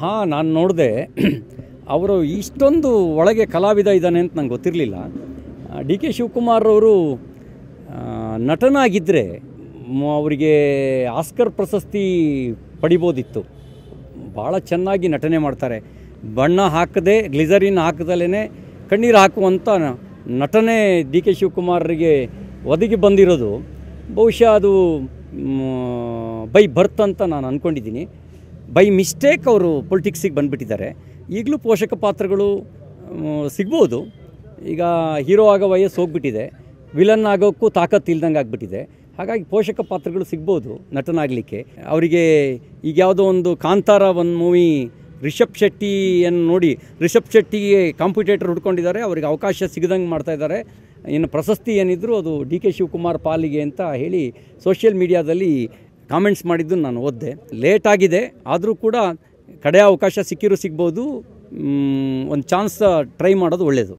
ಹಾಂ, ನಾನು ನೋಡಿದೆ. ಅವರು ಇಷ್ಟೊಂದು ಒಳಗೆ ಕಲಾವಿದ ಇದ್ದಾನೆ ಅಂತ ನಂಗೆ ಗೊತ್ತಿರಲಿಲ್ಲ. ಡಿ ಕೆ ಶಿವಕುಮಾರ್ ಅವರು ನಟನಾಗಿದ್ದರೆ ಅವರಿಗೆ ಆಸ್ಕರ್ ಪ್ರಶಸ್ತಿ ಪಡಿಬೋದಿತ್ತು. ಭಾಳ ಚೆನ್ನಾಗಿ ನಟನೆ ಮಾಡ್ತಾರೆ. ಬಣ್ಣ ಹಾಕದೆ, ಗ್ಲಿಸರಿನ್ ಹಾಕದಲೇ ಕಣ್ಣೀರು ಹಾಕುವಂಥ ನಟನೆ ಡಿ ಕೆ ಶಿವಕುಮಾರರಿಗೆ ಒದಗಿ ಬಂದಿರೋದು. ಬಹುಶಃ ಅದು ಬೈ ಬರ್ತ್ ಅಂತ ನಾನು ಅಂದ್ಕೊಂಡಿದ್ದೀನಿ ಬೈ ಮಿಸ್ಟೇಕ್ ಅವರು ಪೊಲಿಟಿಕ್ಸಿಗೆ ಬಂದುಬಿಟ್ಟಿದ್ದಾರೆ. ಈಗಲೂ ಪೋಷಕ ಪಾತ್ರಗಳು ಸಿಗ್ಬೋದು. ಈಗ ಹೀರೋ ಆಗೋ ವಯಸ್ಸು ಹೋಗ್ಬಿಟ್ಟಿದೆ. ವಿಲನ್ ಆಗೋಕ್ಕೂ ತಾಕತ್ತು ಇಲ್ದಂಗೆ ಆಗಿಬಿಟ್ಟಿದೆ. ಹಾಗಾಗಿ ಪೋಷಕ ಪಾತ್ರಗಳು ಸಿಗ್ಬೋದು ನಟನಾಗಲಿಕ್ಕೆ. ಅವರಿಗೆ ಈಗ ಯಾವುದೋ ಒಂದು ಕಾಂತಾರ ಒಂದು ಮೂವಿ ರಿಷಬ್ ಶೆಟ್ಟಿಯನ್ನು ನೋಡಿ, ರಿಷಬ್ ಶೆಟ್ಟಿಗೆ ಕಾಂಪಿಟೇಟರ್ ಹುಡ್ಕೊಂಡಿದ್ದಾರೆ. ಅವರಿಗೆ ಅವಕಾಶ ಸಿಗದಂಗೆ ಮಾಡ್ತಾ ಇದ್ದಾರೆ. ಇನ್ನು ಪ್ರಶಸ್ತಿ ಏನಿದ್ರು ಅದು ಡಿ ಕೆ ಶಿವಕುಮಾರ್ ಪಾಲಿಗೆ ಅಂತ ಹೇಳಿ ಸೋಷಿಯಲ್ ಮೀಡಿಯಾದಲ್ಲಿ ಕಾಮೆಂಟ್ಸ್ ಮಾಡಿದ್ದು ನಾನು ಓದಿದೆ. ಲೇಟ್ ಆಗಿದೆ, ಆದರೂ ಕೂಡ ಕಡೆಯ ಅವಕಾಶ ಸಿಕ್ಕಿರೂ ಸಿಗ್ಬೋದು. ಒಂದು ಚಾನ್ಸ್ ಟ್ರೈ ಮಾಡೋದು ಒಳ್ಳೆಯದು